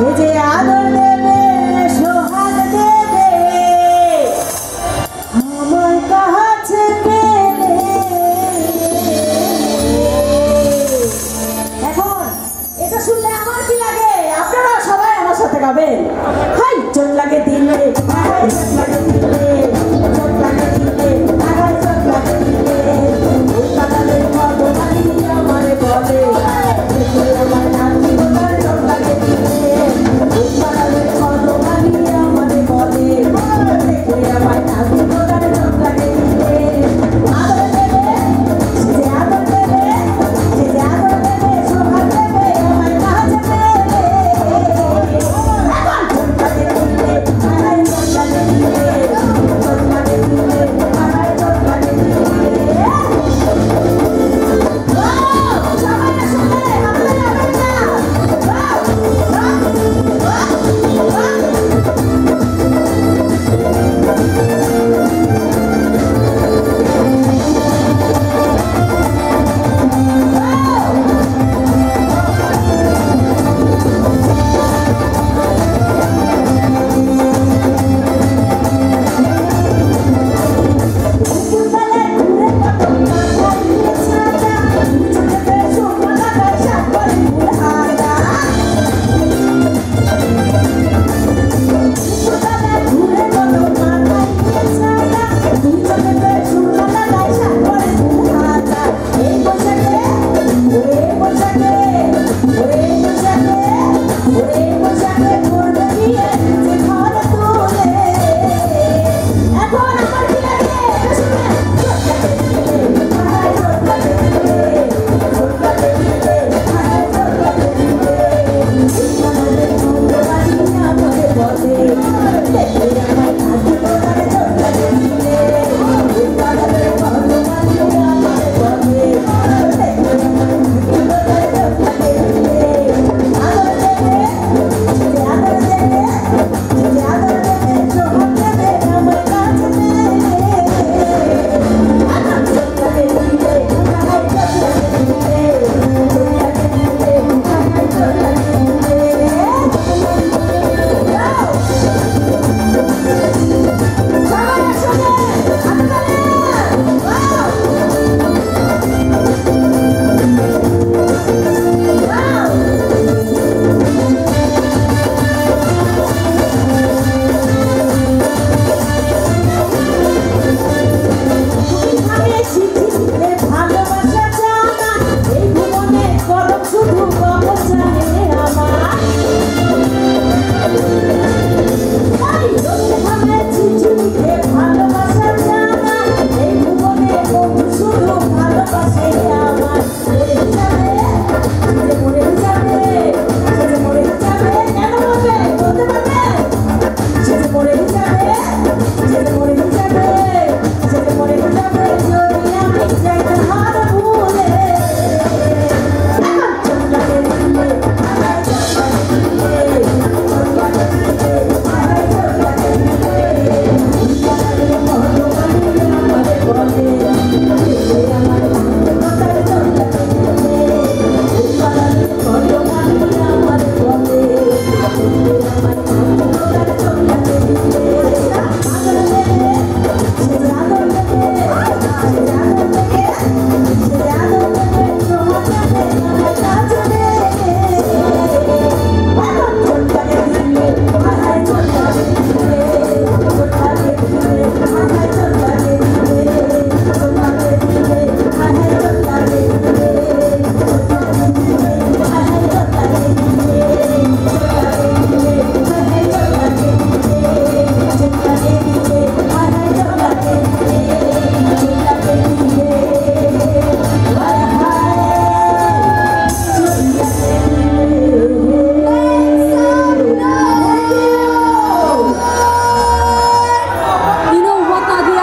直接不